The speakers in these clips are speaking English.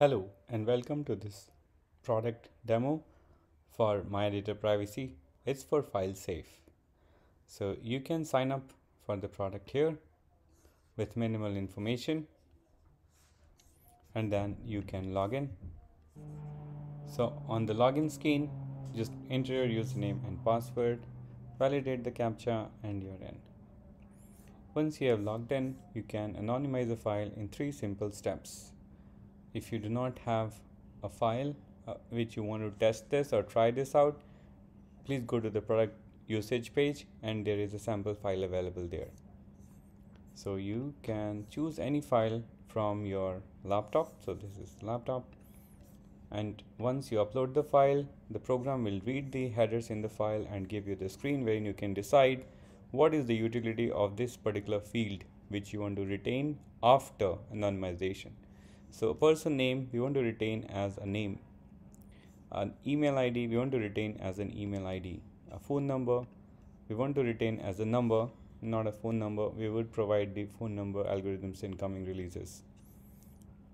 Hello and welcome to this product demo for MAYA Data Privacy. It's for FileSafe. So you can sign up for the product here with minimal information and then you can log in. So on the login screen, just enter your username and password, validate the CAPTCHA and you're in. Once you have logged in, you can anonymize a file in three simple steps if you do not have a file uh, which you want to test this or try this out please go to the product usage page and there is a sample file available there. So you can choose any file from your laptop. So this is laptop. And once you upload the file the program will read the headers in the file and give you the screen wherein you can decide what is the utility of this particular field which you want to retain after anonymization so a person name we want to retain as a name. An email ID we want to retain as an email ID. A phone number we want to retain as a number, not a phone number. We would provide the phone number algorithms in coming releases.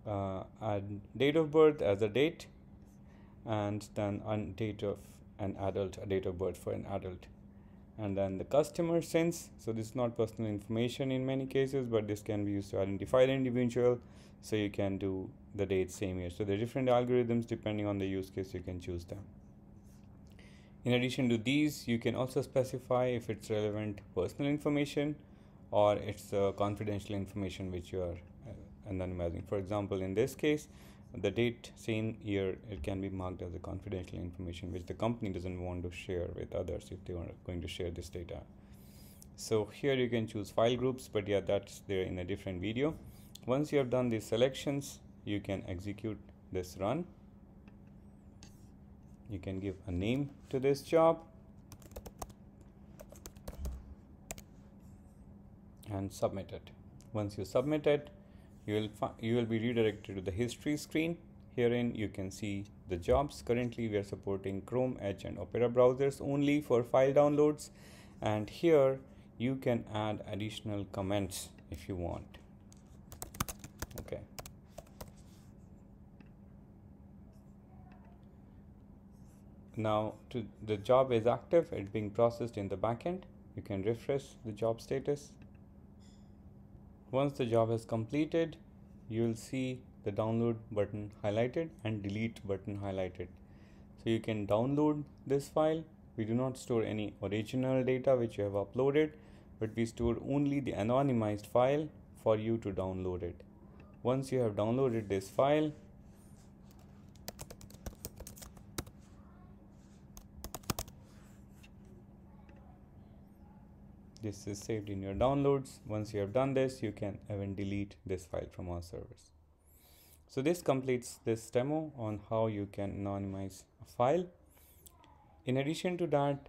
Uh, and date of birth as a date and then a date of an adult, a date of birth for an adult and then the customer sense. So this is not personal information in many cases but this can be used to identify the individual. So you can do the date same year so there are different algorithms depending on the use case you can choose them. In addition to these you can also specify if it's relevant personal information or it's uh, confidential information which you are uh, anonymizing for example in this case the date same year it can be marked as a confidential information which the company doesn't want to share with others if they are going to share this data. So here you can choose file groups but yeah that's there in a different video. Once you have done these selections you can execute this run. You can give a name to this job. And submit it. Once you submit it you will you will be redirected to the history screen. Herein you can see the jobs. Currently we are supporting chrome edge and opera browsers only for file downloads. And here you can add additional comments if you want. Okay. Now to the job is active. It's being processed in the backend. You can refresh the job status once the job is completed, you will see the download button highlighted and delete button highlighted. So you can download this file. We do not store any original data which you have uploaded, but we store only the anonymized file for you to download it. Once you have downloaded this file, this is saved in your downloads. Once you have done this you can even delete this file from our servers. So this completes this demo on how you can anonymize a file. In addition to that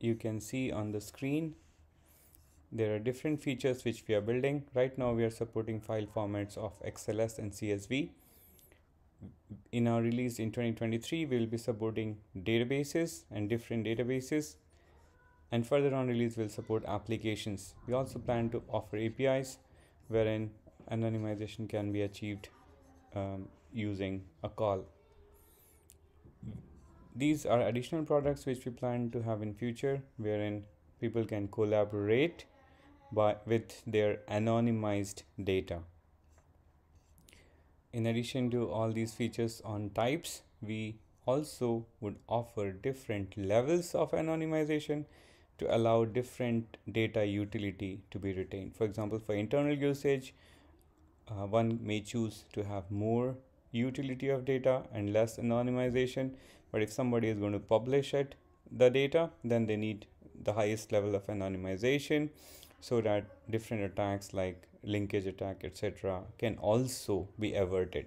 you can see on the screen there are different features which we are building. Right now we are supporting file formats of xls and csv in our release in 2023 we will be supporting databases and different databases and further on release will support applications. We also plan to offer APIs wherein anonymization can be achieved um, using a call. These are additional products which we plan to have in future wherein people can collaborate by, with their anonymized data. In addition to all these features on types, we also would offer different levels of anonymization to allow different data utility to be retained. For example, for internal usage, uh, one may choose to have more utility of data and less anonymization. But if somebody is going to publish it, the data, then they need the highest level of anonymization so that different attacks like linkage attack, etc., can also be averted.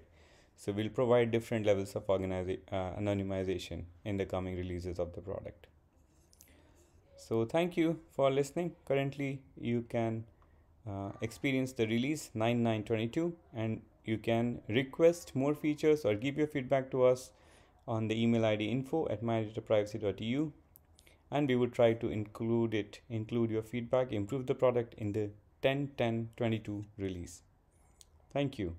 So we'll provide different levels of uh, anonymization in the coming releases of the product. So thank you for listening. Currently, you can uh, experience the release 9922 and you can request more features or give your feedback to us on the email id info at mayadataprivacy.eu and we would try to include it include your feedback improve the product in the 10 10 22 release thank you